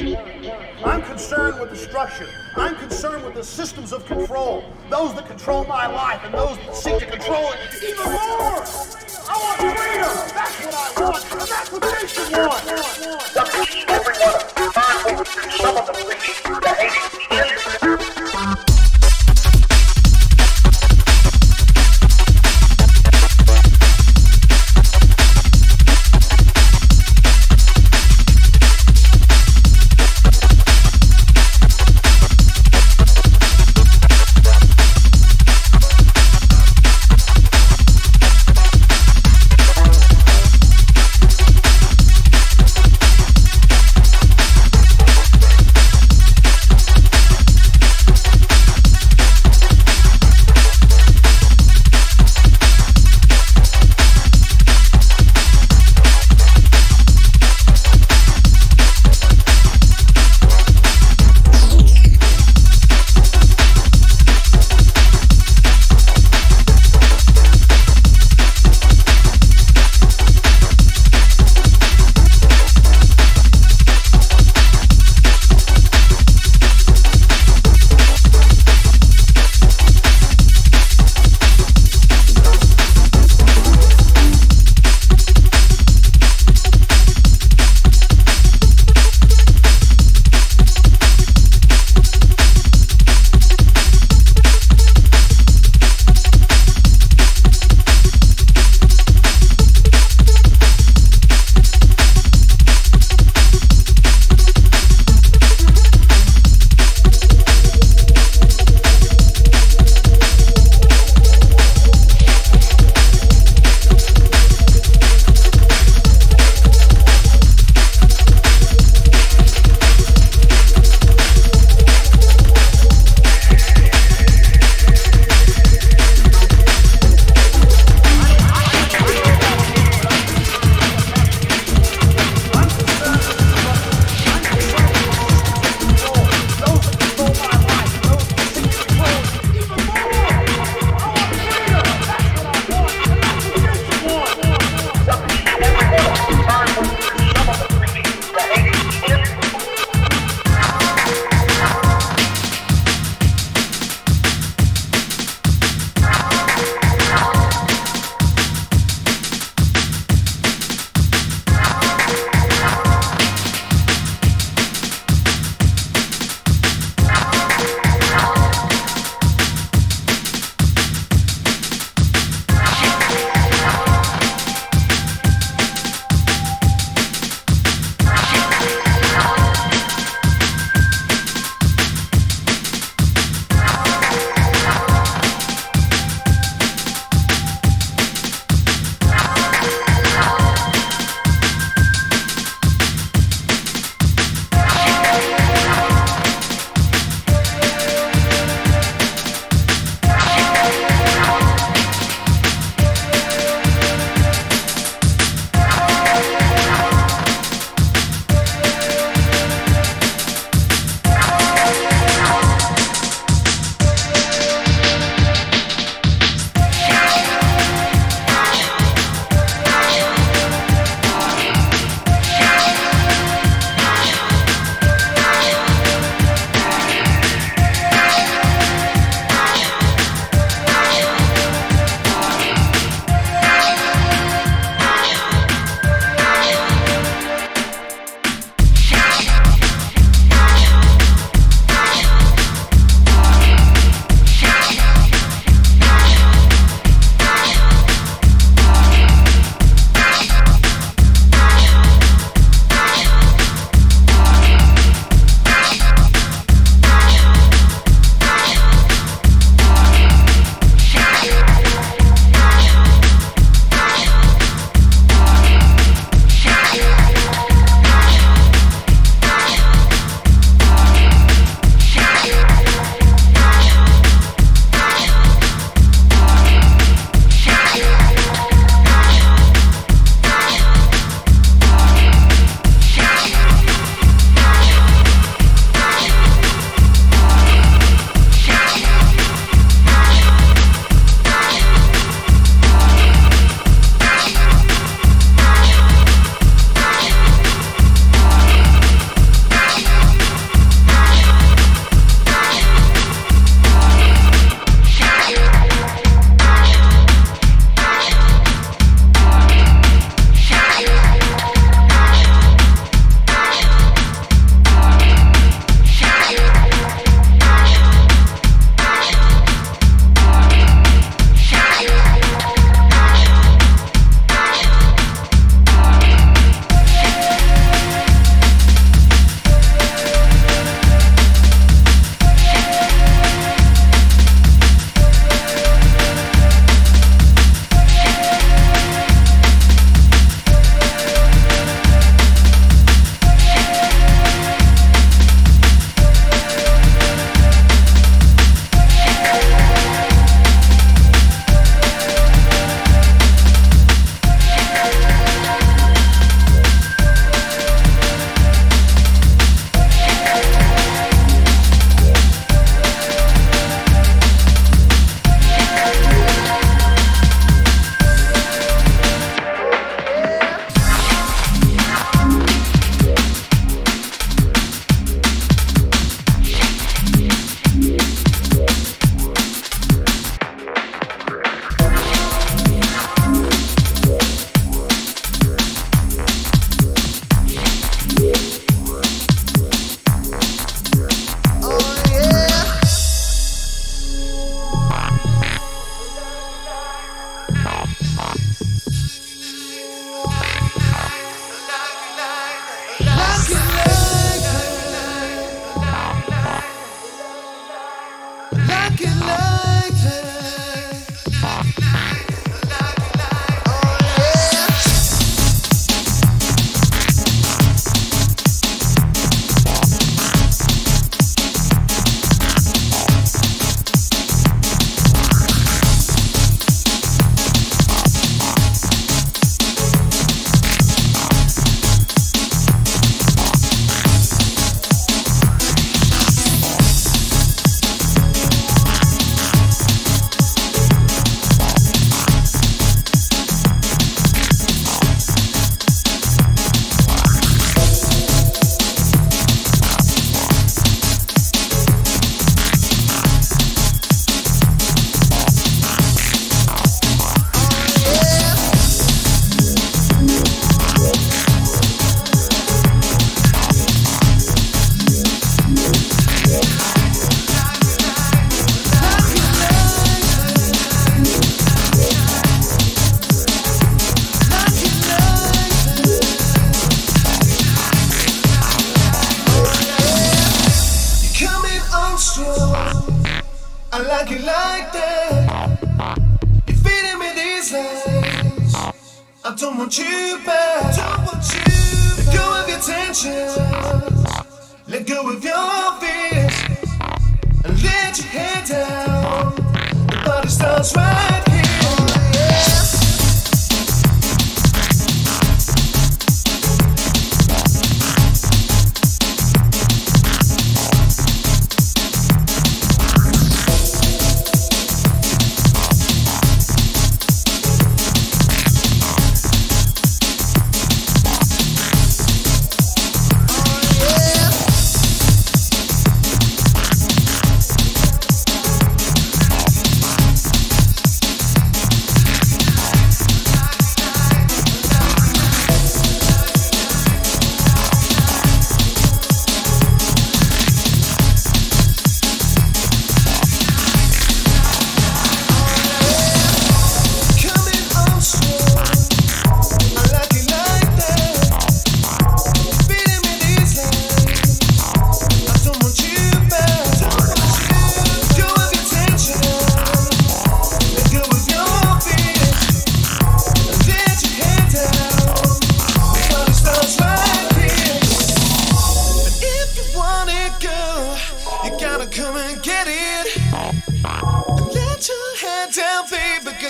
I'm concerned with destruction. I'm concerned with the systems of control. Those that control my life and those that seek to control it even more. I want freedom. That's what I want. And that's what they should want. Everyone. Some of them preach the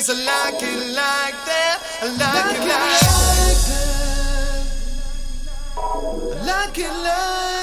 Cause I like it like that. I like, like it like that. I like it like